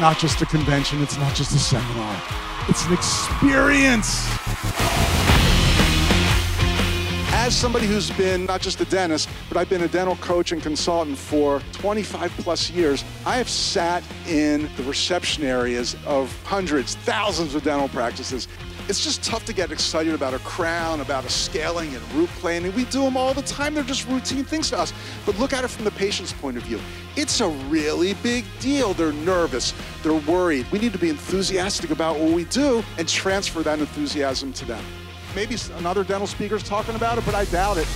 not just a convention, it's not just a seminar, it's an experience. As somebody who's been not just a dentist, but I've been a dental coach and consultant for 25 plus years, I have sat in the reception areas of hundreds, thousands of dental practices. It's just tough to get excited about a crown, about a scaling and root planing. We do them all the time. They're just routine things to us. But look at it from the patient's point of view. It's a really big deal. They're nervous. They're worried. We need to be enthusiastic about what we do and transfer that enthusiasm to them. Maybe another dental speaker's talking about it, but I doubt it.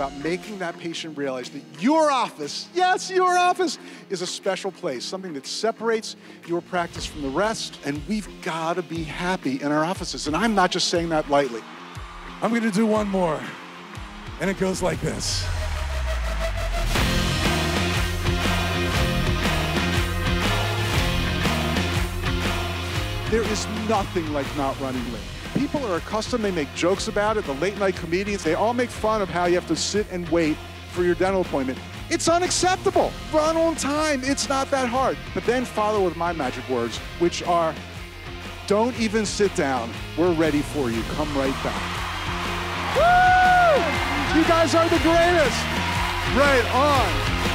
About making that patient realize that your office, yes, your office, is a special place, something that separates your practice from the rest, and we've got to be happy in our offices. And I'm not just saying that lightly. I'm going to do one more, and it goes like this. There is nothing like not running late. People are accustomed, they make jokes about it. The late night comedians, they all make fun of how you have to sit and wait for your dental appointment. It's unacceptable. Run on time. It's not that hard. But then follow with my magic words, which are don't even sit down. We're ready for you. Come right back. Woo! You guys are the greatest. Right on.